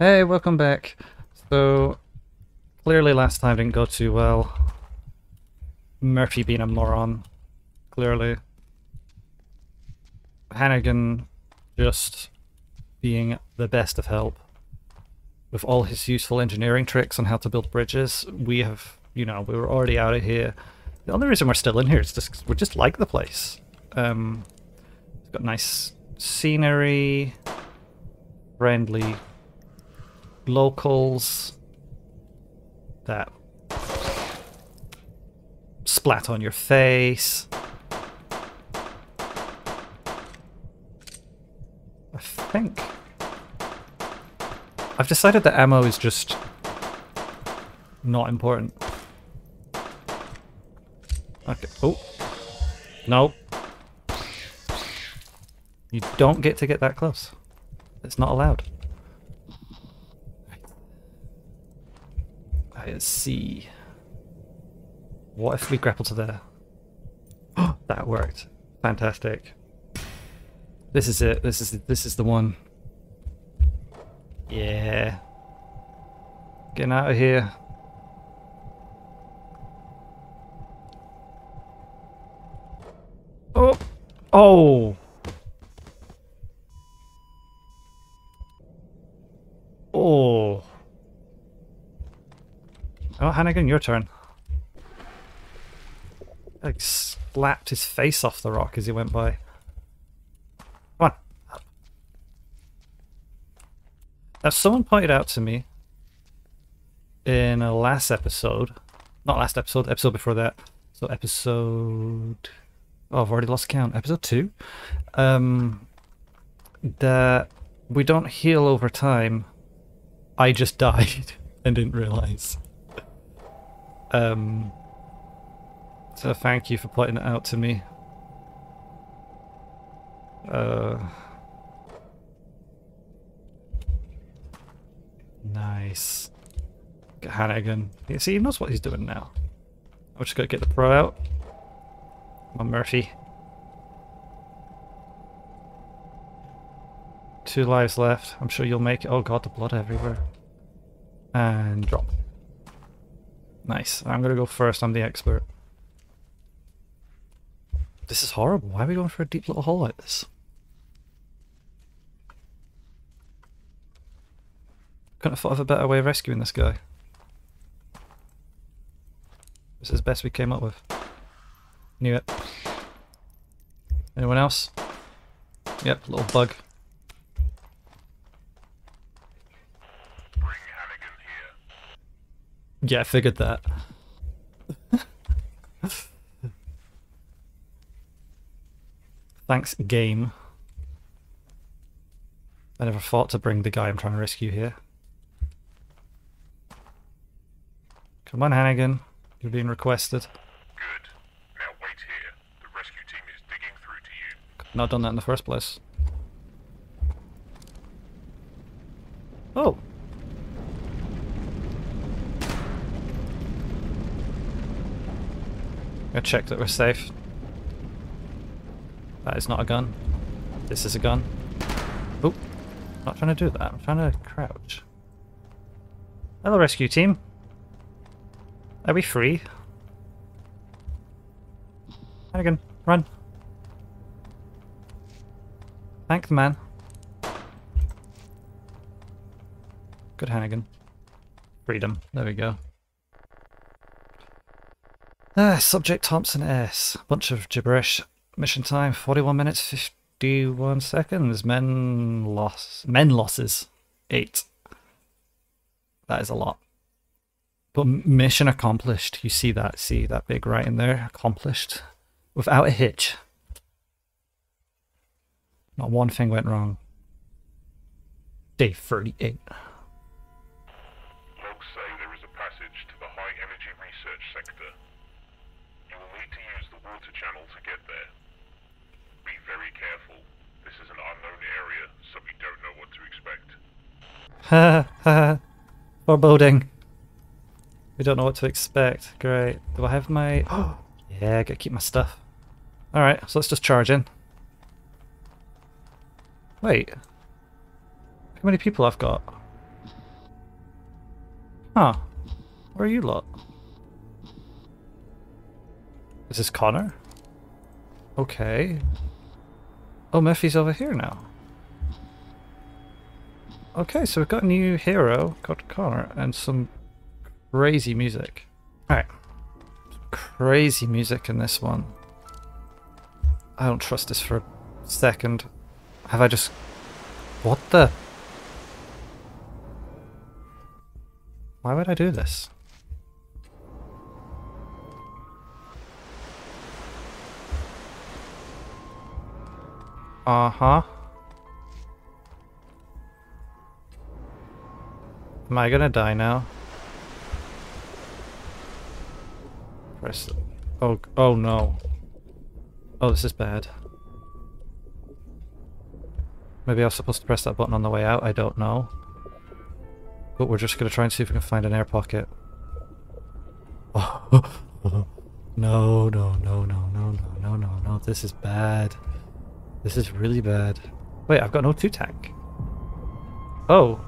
Hey, welcome back. So, clearly last time didn't go too well. Murphy being a moron. Clearly. Hannigan just being the best of help. With all his useful engineering tricks on how to build bridges, we have, you know, we were already out of here. The only reason we're still in here is just we just like the place. Um, it's got nice scenery, friendly locals that splat on your face. I think I've decided that ammo is just not important. Okay. Oh. No. You don't get to get that close. It's not allowed. Let's see. What if we grapple to there? that worked. Fantastic. This is it. This is this is the one. Yeah. Getting out of here. Oh. Oh. Oh, Hannigan, your turn. Like slapped his face off the rock as he went by. Come on. Now, someone pointed out to me in a last episode, not last episode, episode before that, so episode. Oh, I've already lost count. Episode two. Um, that we don't heal over time. I just died and didn't realize. Um, so thank you for pointing it out to me. Uh, nice. Get Hannigan. Yeah, see, he knows what he's doing now. I'm just gonna get the pro out. Come on, Murphy. Two lives left. I'm sure you'll make it. Oh god, the blood everywhere. And drop. Nice. I'm gonna go first. I'm the expert. This is horrible. Why are we going for a deep little hole like this? Couldn't have thought of a better way of rescuing this guy. This is the best we came up with. Knew it. Anyone else? Yep, little bug. Yeah, I figured that. Thanks, game. I never thought to bring the guy I'm trying to rescue here. Come on, Hannigan. You're being requested. Good. Now wait here. The rescue team is digging through to you. Not done that in the first place. Oh. Check that we're safe. That is not a gun. This is a gun. Oh, not trying to do that. I'm trying to crouch. Hello, rescue team. Are we free? Hannigan, run. Thank the man. Good Hannigan. Freedom. There we go. Ah, subject Thompson S. Bunch of gibberish. Mission time 41 minutes 51 seconds. Men loss. Men losses 8. That is a lot. But mission accomplished. You see that? See that big writing there? Accomplished. Without a hitch. Not one thing went wrong. Day 38. Ha ha. Foreboding. We don't know what to expect. Great. Do I have my... Oh, yeah, I gotta keep my stuff. Alright, so let's just charge in. Wait. How many people I've got. Huh. Where are you lot? Is this Connor? Okay. Oh, Murphy's over here now. Okay, so we've got a new hero, got Connor, and some crazy music. Alright. Crazy music in this one. I don't trust this for a second. Have I just... What the... Why would I do this? Uh-huh. Am I gonna die now? Press... Oh, oh no. Oh, this is bad. Maybe I was supposed to press that button on the way out, I don't know. But we're just gonna try and see if we can find an air pocket. No, no, no, no, no, no, no, no, no, this is bad. This is really bad. Wait, I've got an O2 tank. Oh.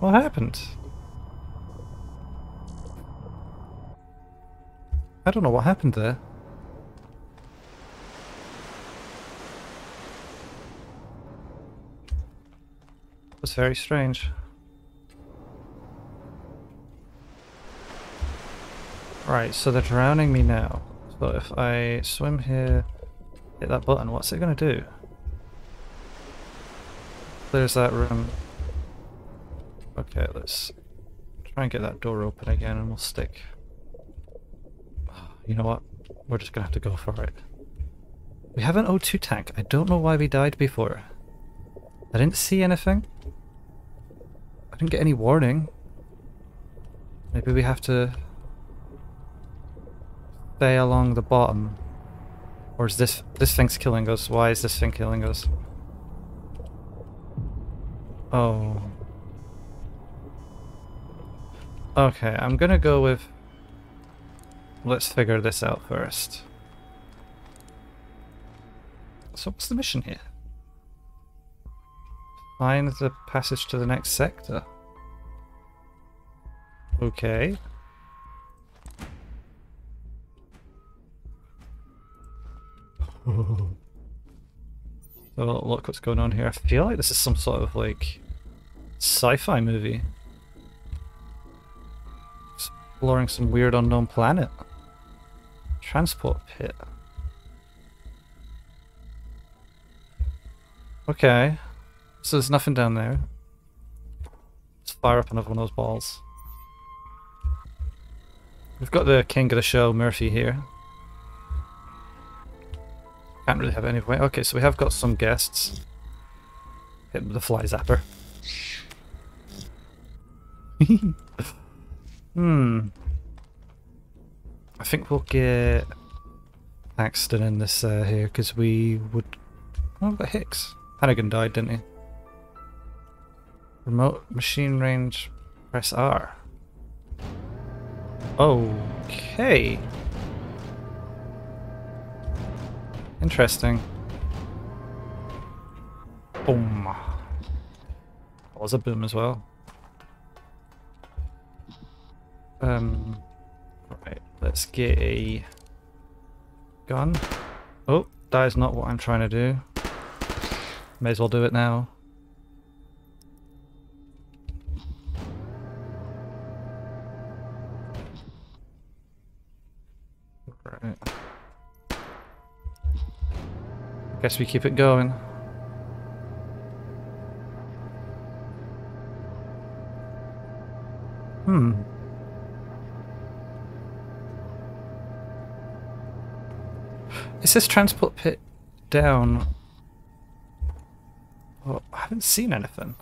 What happened? I don't know what happened there. Was very strange. Right, so they're drowning me now. So if I swim here, hit that button, what's it going to do? There's that room. Okay, let's try and get that door open again and we'll stick. You know what? We're just to have to go for it. We have an O2 tank. I don't know why we died before. I didn't see anything. I didn't get any warning. Maybe we have to stay along the bottom. Or is this this thing's killing us? Why is this thing killing us? Oh. Okay, I'm gonna go with let's figure this out first. So what's the mission here? Find the passage to the next sector. Okay. So oh, look what's going on here. I feel like this is some sort of like sci-fi movie. Exploring some weird unknown planet. Transport pit. Okay. So there's nothing down there. Let's fire up another one of those balls. We've got the king of the show, Murphy, here. Can't really have any way. Okay, so we have got some guests. Hit the fly zapper. hmm. I think we'll get Paxton in this uh, here because we would. Oh, we've got Hicks. Hannigan died, didn't he? Remote machine range. Press R. Okay. Interesting. Boom. That was a boom as well. Um, right, let's get a gun. Oh, that is not what I'm trying to do. May as well do it now. Right. Guess we keep it going. Hmm. Is this transport pit down? Well, I haven't seen anything.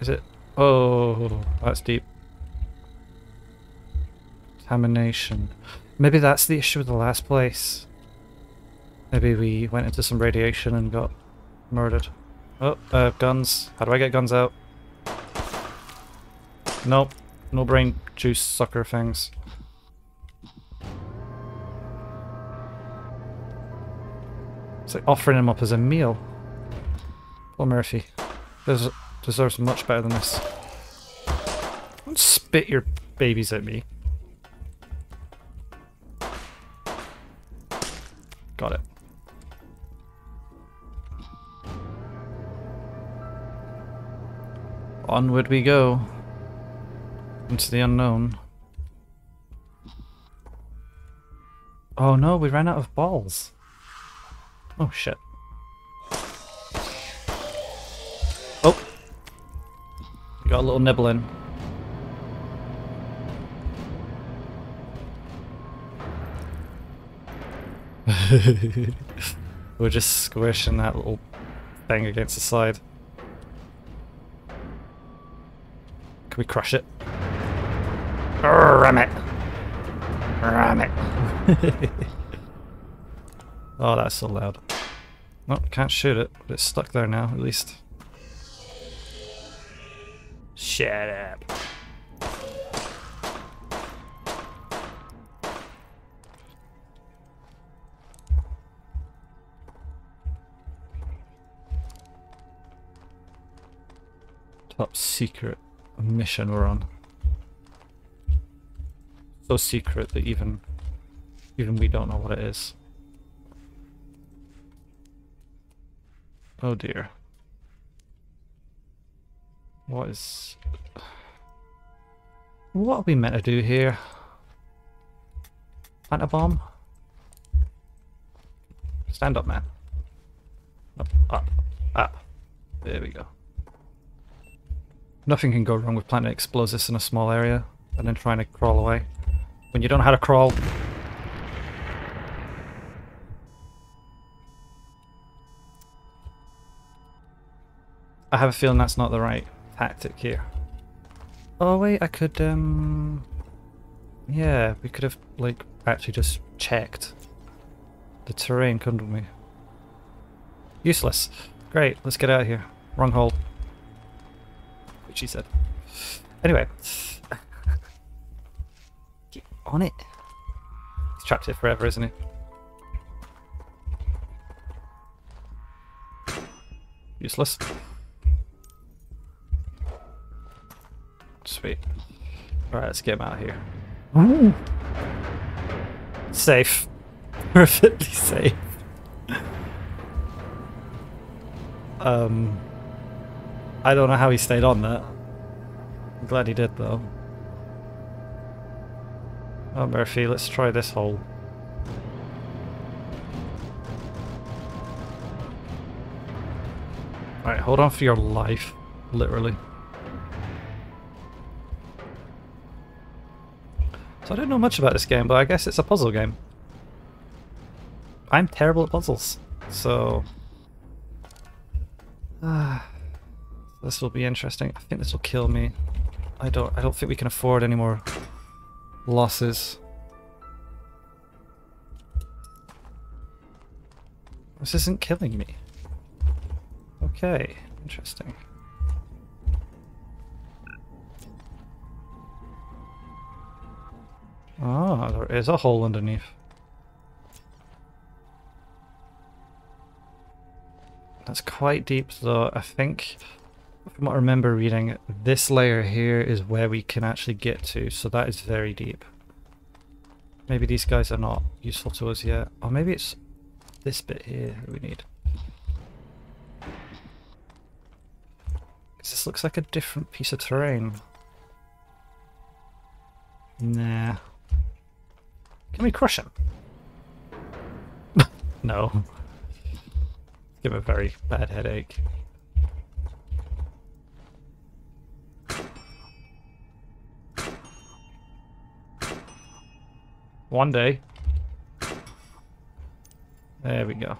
Is it? Oh, that's deep. Contamination. Maybe that's the issue with the last place. Maybe we went into some radiation and got murdered. Oh, uh, guns. How do I get guns out? Nope. No brain juice sucker things. It's like offering him up as a meal. Poor Murphy. Des deserves much better than this. Don't spit your babies at me. Got it. Onward we go. Into the unknown. Oh no, we ran out of balls. Oh shit. Oh! Got a little nibble in. We're just squishing that little thing against the side. Can we crush it? oh, that's so loud. No, can't shoot it, but it's stuck there now, at least. Shut up. Top secret mission we're on. So secret that even even we don't know what it is. Oh dear. What is... What are we meant to do here? Plant a bomb? Stand up, man. Up, up, up. There we go. Nothing can go wrong with planting explosives in a small area and then trying to crawl away. When you don't know how to crawl, I have a feeling that's not the right tactic here. Oh wait, I could, um... Yeah, we could have, like, actually just checked the terrain, couldn't we? Useless. Great, let's get out of here. Wrong hole. Which he said. Anyway. Get on it. He's trapped here forever, isn't he? Useless. Sweet. Alright, let's get him out of here. Ooh. Safe. Perfectly safe. um, I don't know how he stayed on that. I'm glad he did though. Oh Murphy, let's try this hole. Alright, hold on for your life. Literally. So I don't know much about this game, but I guess it's a puzzle game. I'm terrible at puzzles, so... Uh, this will be interesting. I think this will kill me. I don't I don't think we can afford any more losses. This isn't killing me. Okay, interesting. Ah, there is a hole underneath. That's quite deep though. I think, from what I remember reading, this layer here is where we can actually get to, so that is very deep. Maybe these guys are not useful to us yet. Or maybe it's this bit here that we need. This looks like a different piece of terrain. Nah. Can we crush him? no. Give him a very bad headache. One day. There we go.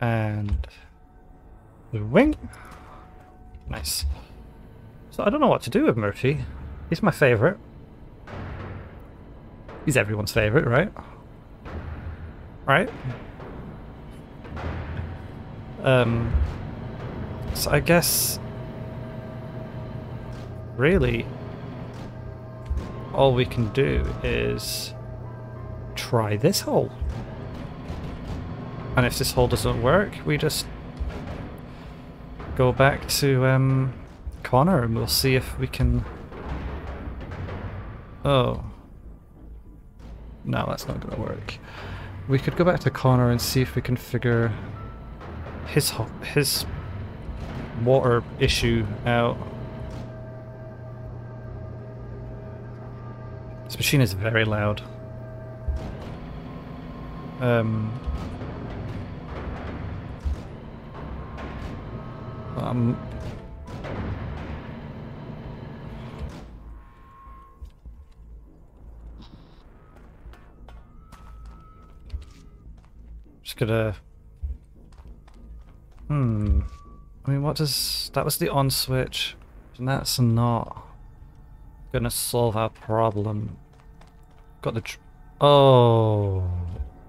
And the wing. Nice. So I don't know what to do with Murphy. He's my favourite. He's everyone's favorite, right? Right? Um, so I guess really all we can do is try this hole. And if this hole doesn't work, we just go back to um, Connor and we'll see if we can... Oh. No, that's not going to work. We could go back to Connor and see if we can figure his his water issue out. This machine is very loud. Um, um, gonna. Hmm. I mean, what does that was the on switch, and that's not gonna solve our problem. Got the. Oh,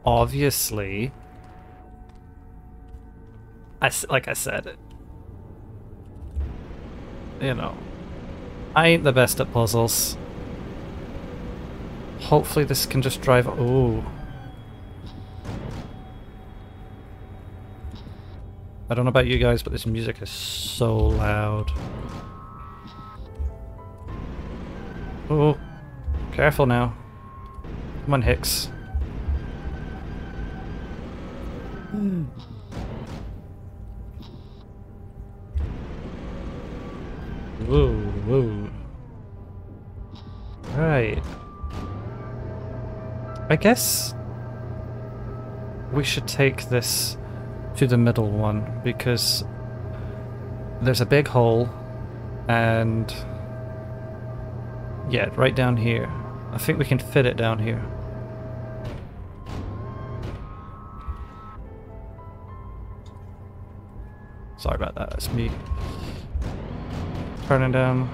obviously. I, like I said, you know, I ain't the best at puzzles. Hopefully, this can just drive. Oh. I don't know about you guys, but this music is so loud. Oh, careful now. Come on, Hicks. Whoa, whoa. Right. I guess we should take this to the middle one because there's a big hole and yeah, right down here. I think we can fit it down here. Sorry about that, that's me turning down.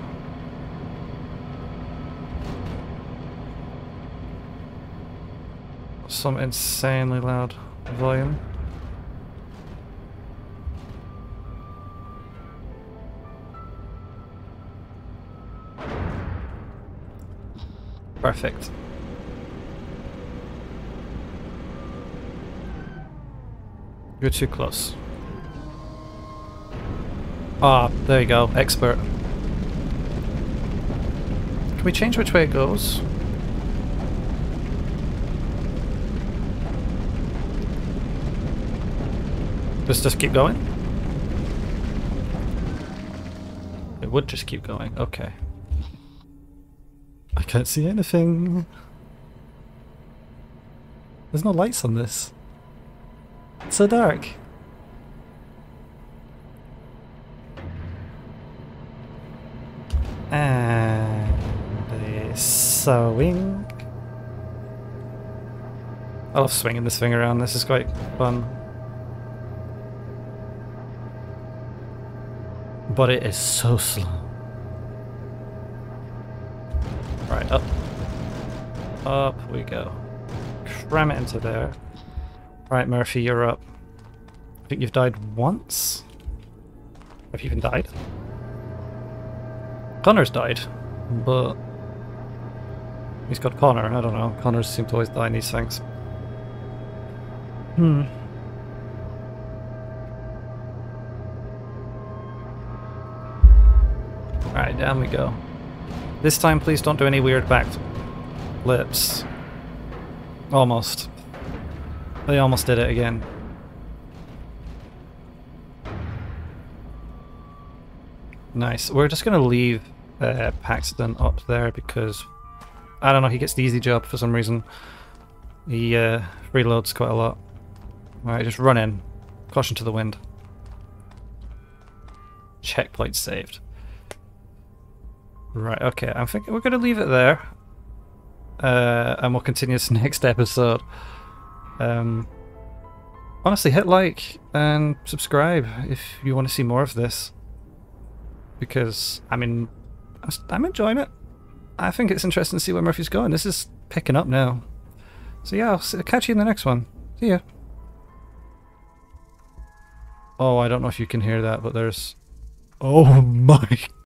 Some insanely loud volume. Perfect. You're too close. Ah, there you go. Expert. Can we change which way it goes? Let's just keep going? It would just keep going. Okay. Can't see anything. There's no lights on this. It's so dark. And a swing. I love swinging this thing around. This is quite fun. But it is so slow. Up we go. Cram it into there. Right, Murphy, you're up. I think you've died once? Have you even died? Connor's died, but he's got Connor. I don't know. Connors seem to always die in these things. Hmm. Alright, down we go. This time, please don't do any weird back lips. Almost. They almost did it again. Nice. We're just going to leave uh, Paxton up there because, I don't know, he gets the easy job for some reason. He uh, reloads quite a lot. Alright, just run in. Caution to the wind. Checkpoint saved. Right, okay, I'm thinking we're going to leave it there. Uh, and we'll continue this next episode. Um, honestly, hit like and subscribe if you want to see more of this. Because, I mean, I'm enjoying it. I think it's interesting to see where Murphy's going. This is picking up now. So yeah, I'll catch you in the next one. See ya. Oh, I don't know if you can hear that, but there's... Oh my